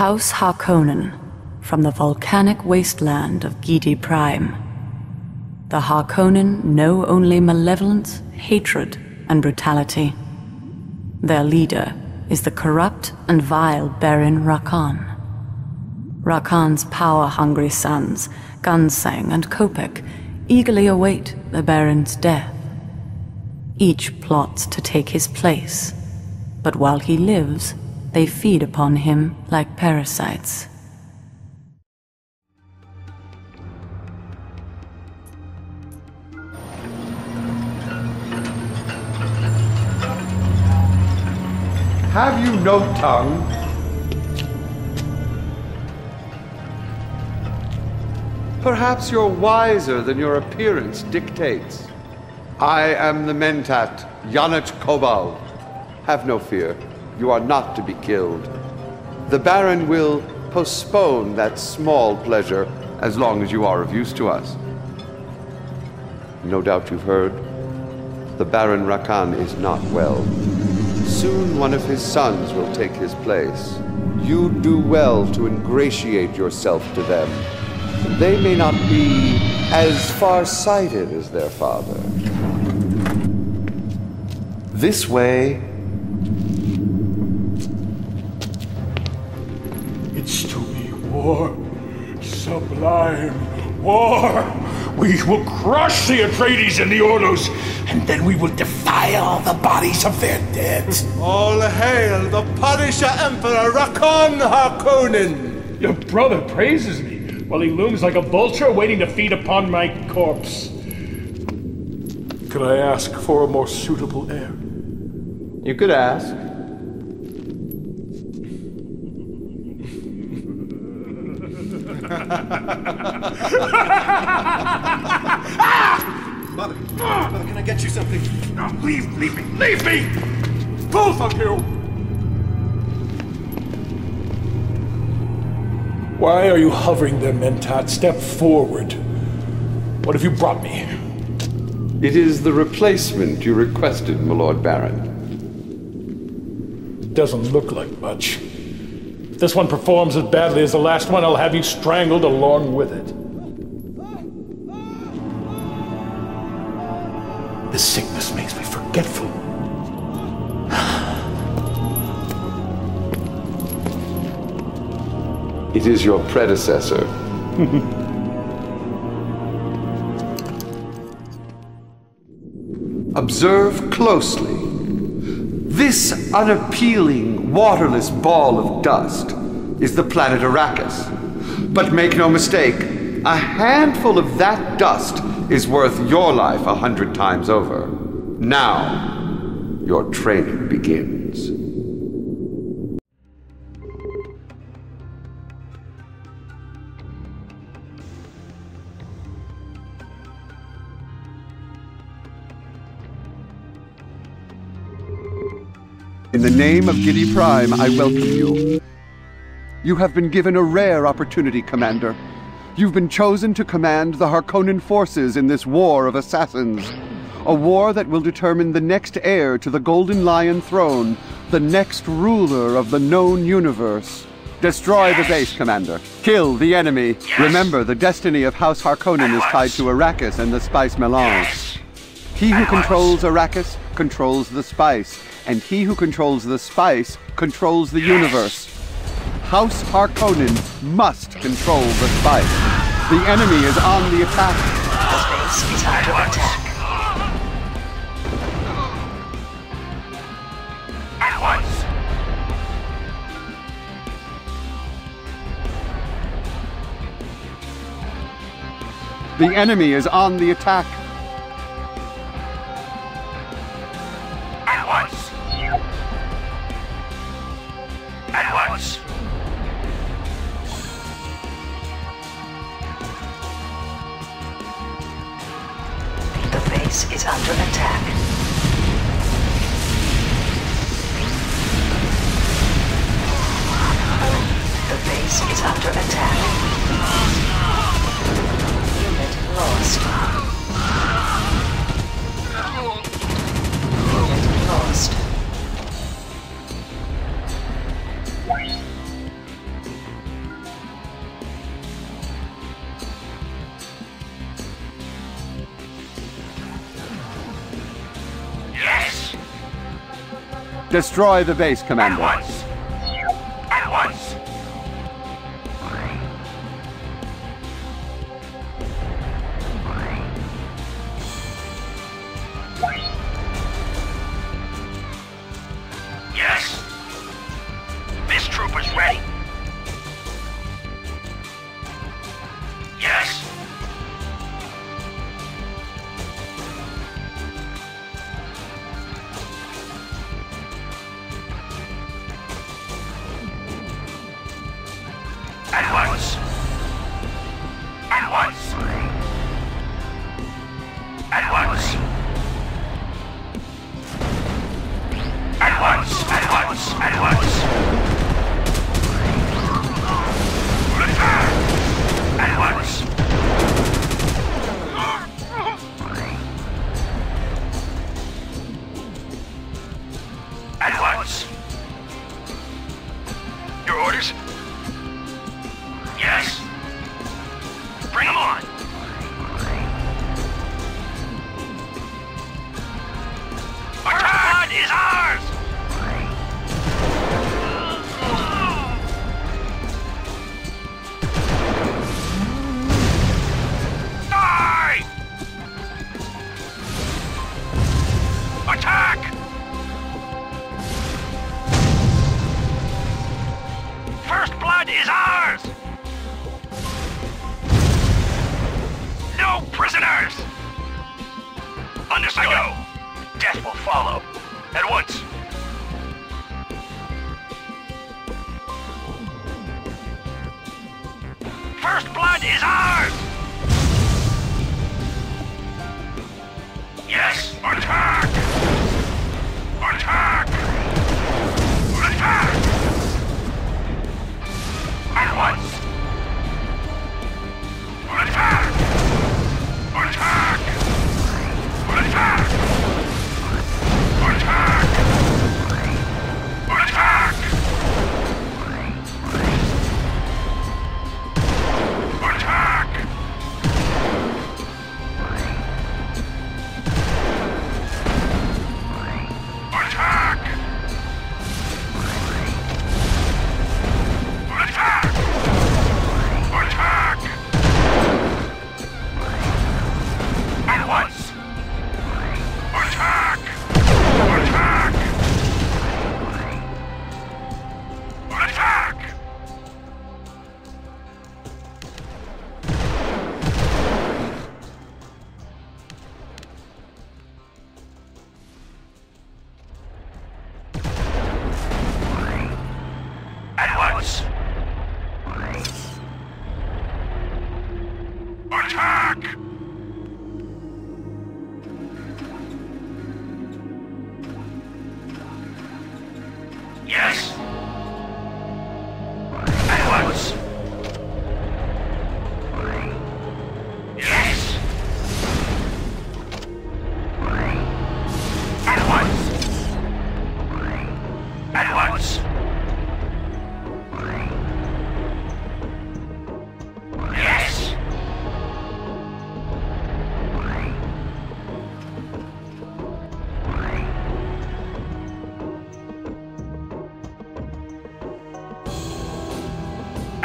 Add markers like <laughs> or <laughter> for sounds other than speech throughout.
House Harkonnen, from the volcanic wasteland of Giedi Prime. The Harkonnen know only malevolence, hatred, and brutality. Their leader is the corrupt and vile Baron Rakan. Rakan's power-hungry sons, Gunseng and Copec, eagerly await the Baron's death. Each plots to take his place, but while he lives, they feed upon him like parasites. Have you no tongue? Perhaps you're wiser than your appearance dictates. I am the Mentat, Yanat Kobal. Have no fear. You are not to be killed. The Baron will postpone that small pleasure as long as you are of use to us. No doubt you've heard. The Baron Rakan is not well. Soon one of his sons will take his place. You do well to ingratiate yourself to them. They may not be as far-sighted as their father. This way. War. Sublime war. We will crush the Atreides and the Ordos, and then we will defile the bodies of their dead. All hail the Punisher Emperor Rakan Harkonnen! Your brother praises me while he looms like a vulture waiting to feed upon my corpse. Could I ask for a more suitable heir? You could ask. Mother, Mother, can I get you something? No, leave, leave me, leave me! Both of you! Why are you hovering there, Mentat? Step forward. What have you brought me? It is the replacement you requested, my Lord Baron. It Doesn't look like much. If this one performs as badly as the last one, I'll have you strangled along with it. This sickness makes me forgetful. It is your predecessor. Observe closely. This unappealing, waterless ball of dust is the planet Arrakis. But make no mistake, a handful of that dust is worth your life a hundred times over. Now, your training begins. In the name of Giedi Prime, I welcome you. You have been given a rare opportunity, Commander. You've been chosen to command the Harkonnen forces in this war of assassins. A war that will determine the next heir to the Golden Lion throne, the next ruler of the known universe. Destroy the base, Commander. Kill the enemy. Remember, the destiny of House Harkonnen is tied to Arrakis and the Spice Melange. He who controls Arrakis controls the spice, and he who controls the spice controls the universe. House Harkonnen must control the spice. The enemy is on the attack. The! The enemy is on the attack. Destroy the base, Commander. At once. At once. At once. At once. At once. At once. At once. At once. Attack! At once. At once. Your orders?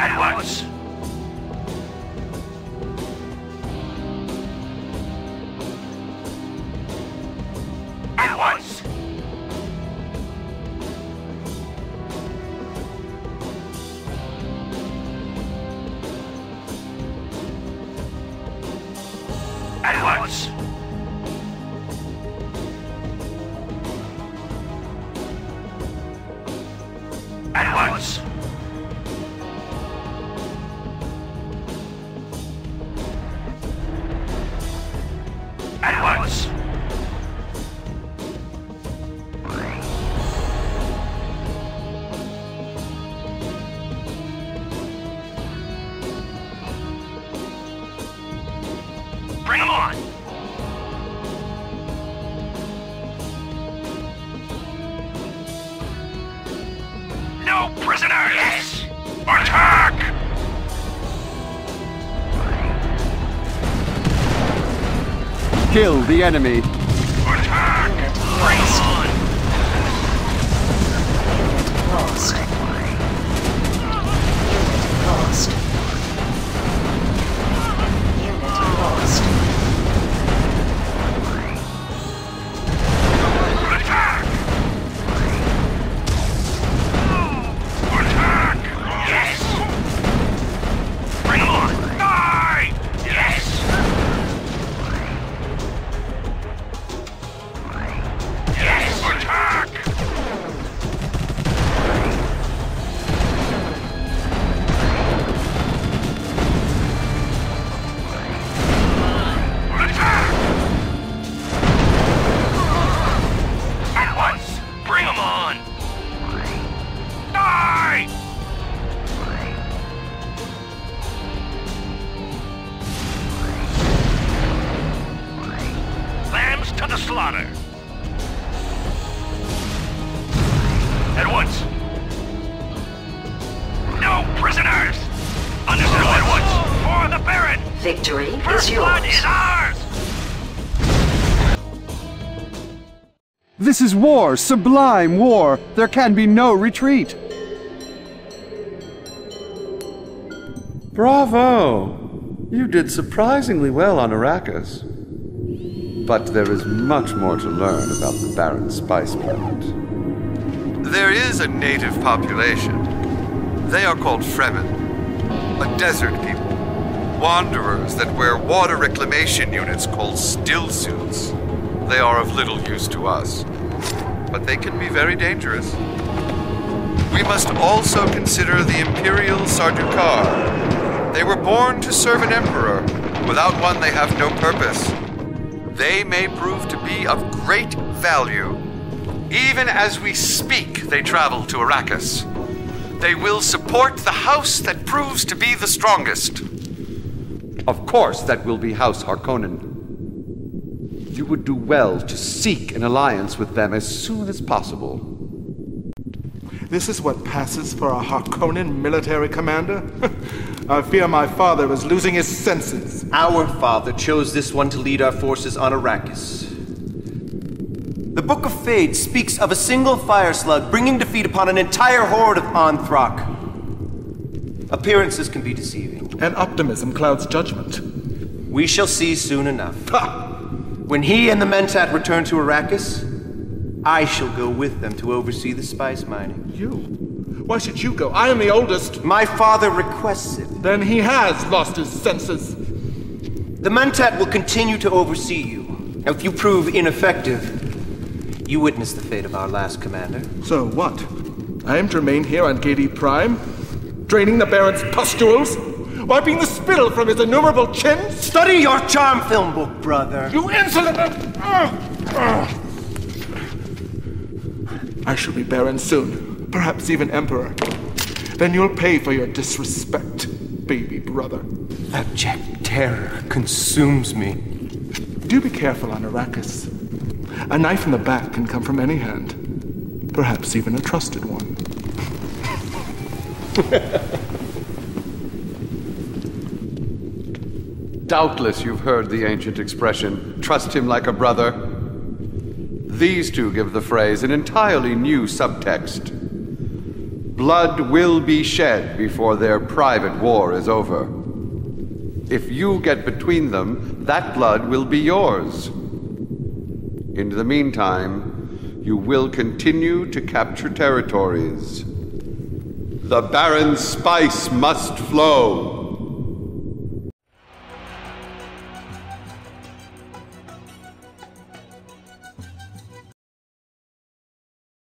At once! Bring them on! No prisoners! Yes! Attack! Kill the enemy. Victory is First blood yours. is ours! This is war, sublime war. There can be no retreat. Bravo! You did surprisingly well on Arrakis. But there is much more to learn about the barren spice planet. There is a native population. They are called Fremen, a desert people. Wanderers that wear water reclamation units called stillsuits. They are of little use to us, but they can be very dangerous. We must also consider the Imperial Sardaukar. They were born to serve an emperor. Without one, they have no purpose. They may prove to be of great value. Even as we speak, they travel to Arrakis. They will support the house that proves to be the strongest. Of course, that will be House Harkonnen. You would do well to seek an alliance with them as soon as possible. This is what passes for a Harkonnen military commander? <laughs> I fear my father is losing his senses. Our father chose this one to lead our forces on Arrakis. The Book of Fade speaks of a single fire slug bringing defeat upon an entire horde of Anthrok. Appearances can be deceiving. And optimism clouds judgment. We shall see soon enough. Ha! When he and the Mentat return to Arrakis, I shall go with them to oversee the spice mining. You? Why should you go? I am the oldest. My father requests it. Then he has lost his senses. The Mentat will continue to oversee you. Now, if you prove ineffective, you witness the fate of our last commander. So what? I am to remain here on Giedi Prime? Draining the Baron's pustules? Wiping the spittle from his innumerable chins? Study your charm film book, brother. You insolent! Ugh! Ugh! I shall be Baron soon, perhaps even Emperor. Then you'll pay for your disrespect, baby brother. Abject terror consumes me. Do be careful on Arrakis. A knife in the back can come from any hand, perhaps even a trusted one. <laughs> Doubtless you've heard the ancient expression, trust him like a brother. These two give the phrase an entirely new subtext. Blood will be shed before their private war is over. If you get between them, that blood will be yours. In the meantime, you will continue to capture territories. The barren spice must flow.